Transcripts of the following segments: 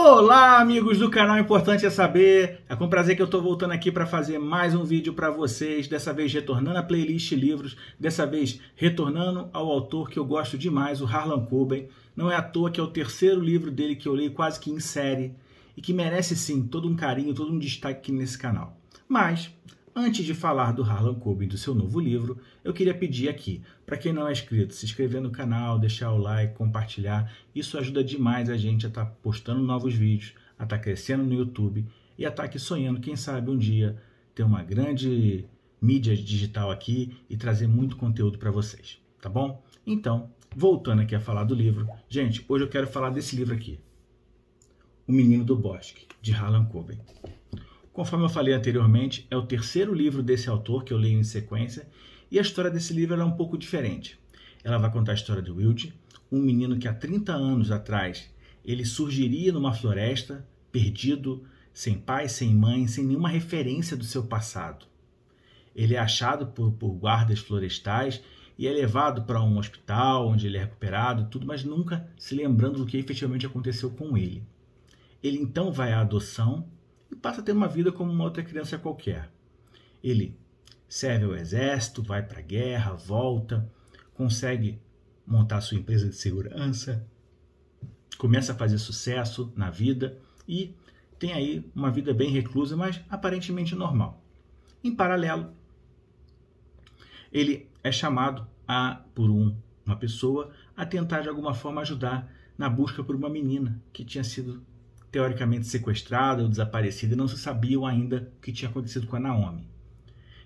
Olá, amigos do canal Importante é Saber. É com prazer que eu estou voltando aqui para fazer mais um vídeo para vocês. Dessa vez retornando à playlist livros, dessa vez retornando ao autor que eu gosto demais, o Harlan Coben. Não é à toa que é o terceiro livro dele que eu leio quase que em série e que merece sim todo um carinho, todo um destaque aqui nesse canal. Mas Antes de falar do Harlan Coben do seu novo livro, eu queria pedir aqui, para quem não é inscrito, se inscrever no canal, deixar o like, compartilhar. Isso ajuda demais a gente a estar tá postando novos vídeos, a estar tá crescendo no YouTube e a estar tá aqui sonhando, quem sabe um dia, ter uma grande mídia digital aqui e trazer muito conteúdo para vocês, tá bom? Então, voltando aqui a falar do livro, gente, hoje eu quero falar desse livro aqui, O Menino do Bosque, de Harlan Coben. Conforme eu falei anteriormente, é o terceiro livro desse autor que eu leio em sequência, e a história desse livro é um pouco diferente. Ela vai contar a história de Wild, um menino que há 30 anos atrás ele surgiria numa floresta, perdido, sem pai, sem mãe, sem nenhuma referência do seu passado. Ele é achado por, por guardas florestais e é levado para um hospital onde ele é recuperado, tudo, mas nunca se lembrando do que efetivamente aconteceu com ele. Ele então vai à adoção e passa a ter uma vida como uma outra criança qualquer. Ele serve ao exército, vai para a guerra, volta, consegue montar sua empresa de segurança, começa a fazer sucesso na vida e tem aí uma vida bem reclusa, mas aparentemente normal. Em paralelo, ele é chamado a por um, uma pessoa a tentar de alguma forma ajudar na busca por uma menina que tinha sido teoricamente sequestrada ou desaparecida não se sabiam ainda o que tinha acontecido com a Naomi.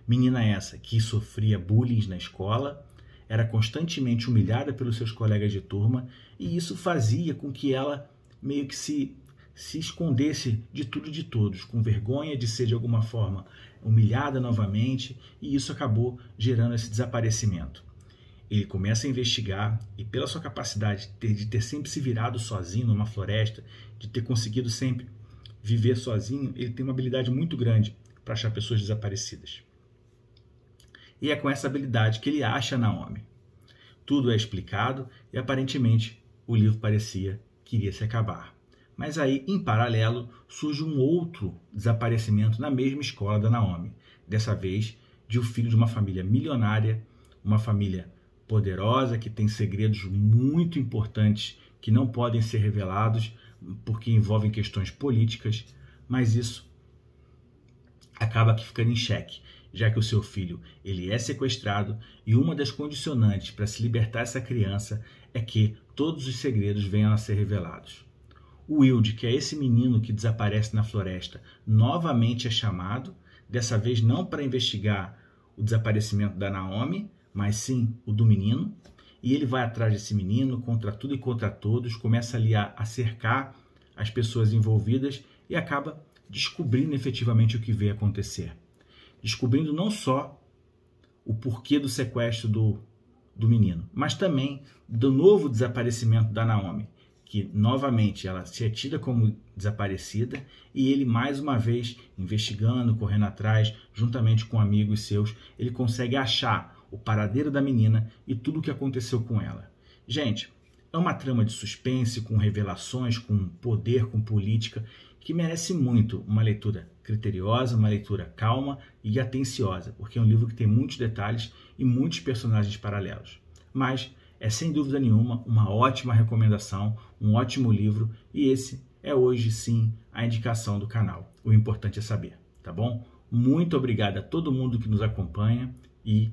Menina essa que sofria bullying na escola, era constantemente humilhada pelos seus colegas de turma e isso fazia com que ela meio que se, se escondesse de tudo e de todos, com vergonha de ser de alguma forma humilhada novamente e isso acabou gerando esse desaparecimento. Ele começa a investigar e, pela sua capacidade de ter, sempre se virado sozinho numa floresta, de ter conseguido sempre viver sozinho, ele tem uma habilidade muito grande para achar pessoas desaparecidas. E é com essa habilidade que ele acha Naomi. Tudo é explicado e aparentemente o livro parecia que iria se acabar. Mas aí, em paralelo, surge um outro desaparecimento na mesma escola da Naomi. Dessa vez, de um filho de uma família milionária, uma família poderosa, que tem segredos muito importantes que não podem ser revelados porque envolvem questões políticas, mas isso acaba aqui ficando em xeque, já que o seu filho ele é sequestrado e uma das condicionantes para se libertar essa criança é que todos os segredos venham a ser revelados. O Wild, que é esse menino que desaparece na floresta, novamente é chamado, dessa vez não para investigar o desaparecimento da Naomi, mas sim o do menino. E ele vai atrás desse menino, contra tudo e contra todos, começa ali a, a cercar as pessoas envolvidas e acaba descobrindo efetivamente o que veio acontecer. Descobrindo não só o porquê do sequestro do, do menino, mas também do novo desaparecimento da Naomi, que novamente ela se é tida como desaparecida e ele mais uma vez investigando, correndo atrás, juntamente com amigos seus, ele consegue achar o paradeiro da menina e tudo o que aconteceu com ela. Gente, é uma trama de suspense, com revelações, com poder, com política, que merece muito uma leitura criteriosa, uma leitura calma e atenciosa, porque é um livro que tem muitos detalhes e muitos personagens paralelos. Mas é sem dúvida nenhuma uma ótima recomendação, um ótimo livro e esse é hoje sim a indicação do canal. O importante é saber, tá bom? Muito obrigado a todo mundo que nos acompanha e